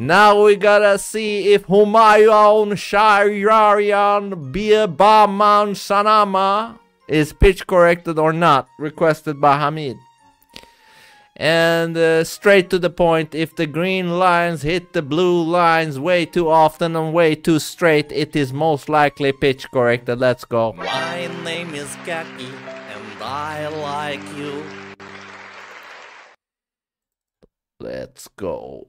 Now we gotta see if Homayoun Shajarian Biabaman Sanama is pitch corrected or not, requested by Hamid. And uh, straight to the point, if the green lines hit the blue lines way too often and way too straight, it is most likely pitch corrected. Let's go. My name is Kaki, and I like you. Let's go.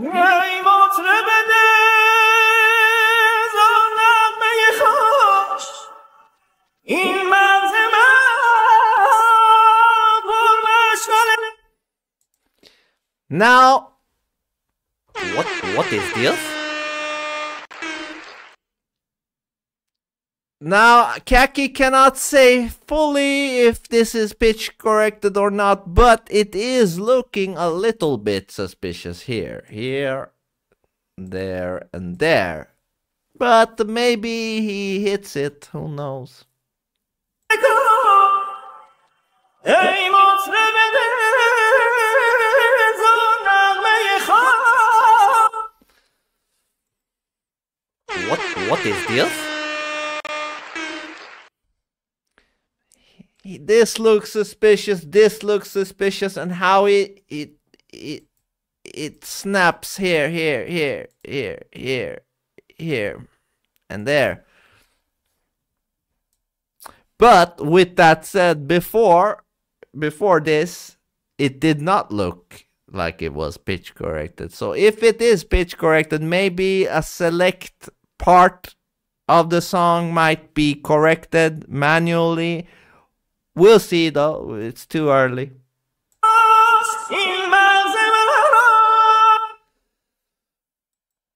ای مطرب دل نغمه خوش این مغز من پر مشغله Now, What? What is this? Now, Kaki cannot say fully if this is pitch corrected or not, but it is looking a little bit suspicious here. Here, there, and there. But maybe he hits it, who knows. What, what is this? This looks suspicious, this looks suspicious, and how it, it, it, it snaps here, here, here, here, here, here, and there. But with that said, before before this, it did not look like it was pitch corrected. So if it is pitch corrected, maybe a select part of the song might be corrected manually. We'll see though, it's too early.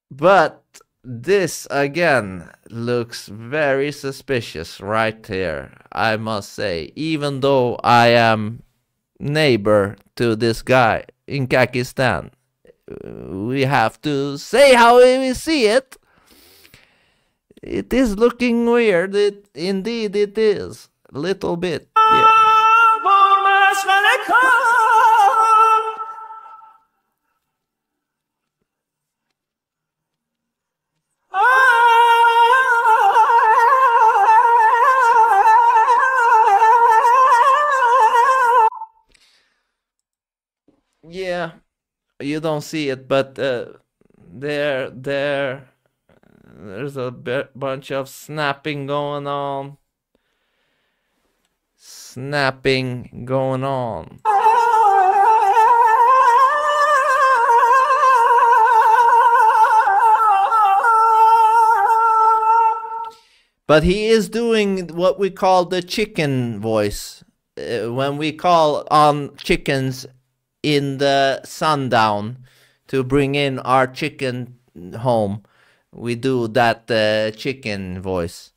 But this again looks very suspicious right here, I must say, even though I am neighbor to this guy in Kakistan. We have to say how we see it. It is looking weird, it, indeed it is a little bit. Yeah. Yeah, you don't see it, but uh, there, there, there's a bunch of snapping going on. Snapping going on. But he is doing what we call the chicken voice. Uh, when we call on chickens in the sundown to bring in our chicken home, we do that uh, chicken voice.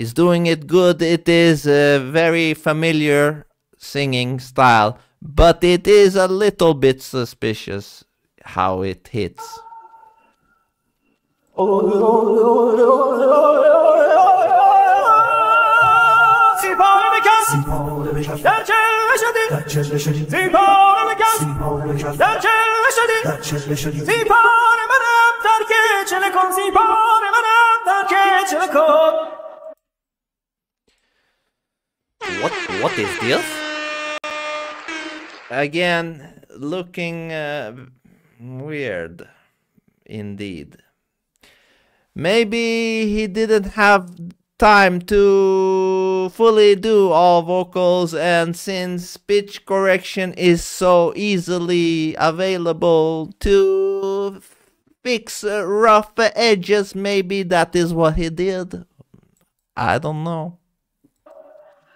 He's doing it good. It is a very familiar singing style, but it is a little bit suspicious how it hits. What? Is this? Again, looking uh, weird indeed. Maybe he didn't have time to fully do all vocals, and since pitch correction is so easily available to fix rough edges. Maybe that is what he did. I don't know.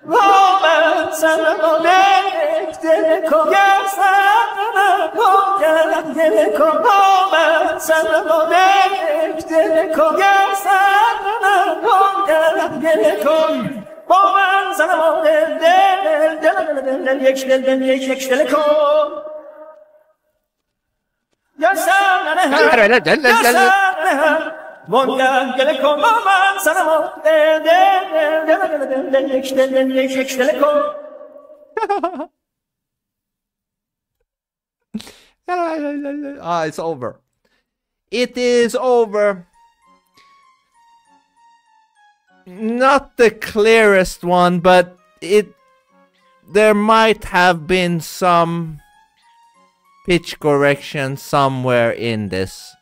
Roman sana melek dele ko gel sana ko gel dele ko Roman sana melek dele ko gel sana ko gel dele ko Roman sana melek dele dele dele dele yekşel dele yekşel ko Yaşa ne ha Yaşa ne ha mo de de de de de de de de de kom Ah, it's over. It is over. Not the clearest one, but it there might have been some pitch correction somewhere in this.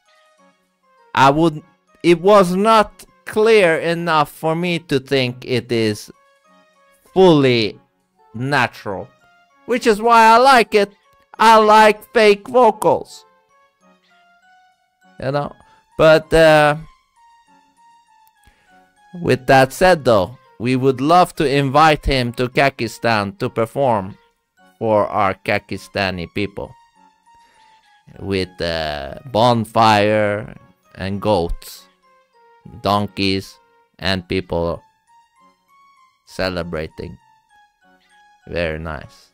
I would it was not clear enough for me to think it is fully natural. Which is why I like it. I like fake vocals. You know? But uh, with that said though, we would love to invite him to Kakistan to perform for our Kakistani people with uh, bonfire and goats, donkeys, and people celebrating. Very nice.